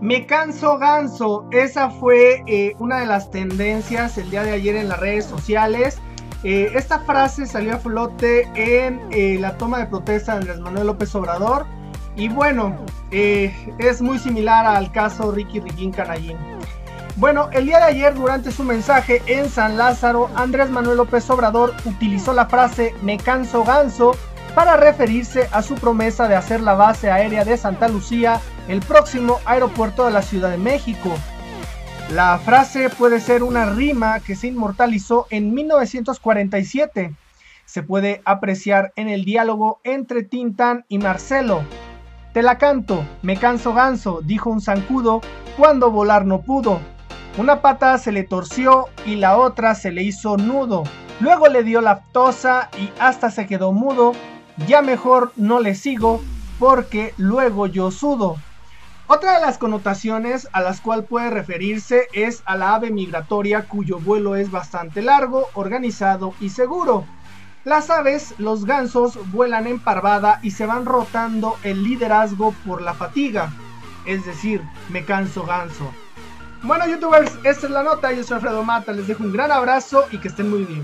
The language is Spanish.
Me canso ganso, esa fue eh, una de las tendencias el día de ayer en las redes sociales. Eh, esta frase salió a flote en eh, la toma de protesta de Andrés Manuel López Obrador. Y bueno, es muy similar al caso Ricky Riquín Canallín. Bueno, el día de ayer durante su mensaje en San Lázaro, Andrés Manuel López Obrador utilizó la frase me canso ganso para referirse a su promesa de hacer la base aérea de Santa Lucía el próximo aeropuerto de la Ciudad de México. La frase puede ser una rima que se inmortalizó en 1947. Se puede apreciar en el diálogo entre Tintán y Marcelo. Te la canto, me canso ganso, dijo un zancudo cuando volar no pudo. Una pata se le torció y la otra se le hizo nudo. Luego le dio la tosa y hasta se quedó mudo ya mejor no le sigo porque luego yo sudo. Otra de las connotaciones a las cuales puede referirse es a la ave migratoria cuyo vuelo es bastante largo, organizado y seguro. Las aves, los gansos, vuelan en parvada y se van rotando el liderazgo por la fatiga. Es decir, me canso ganso. Bueno youtubers, esta es la nota, yo soy Alfredo Mata, les dejo un gran abrazo y que estén muy bien.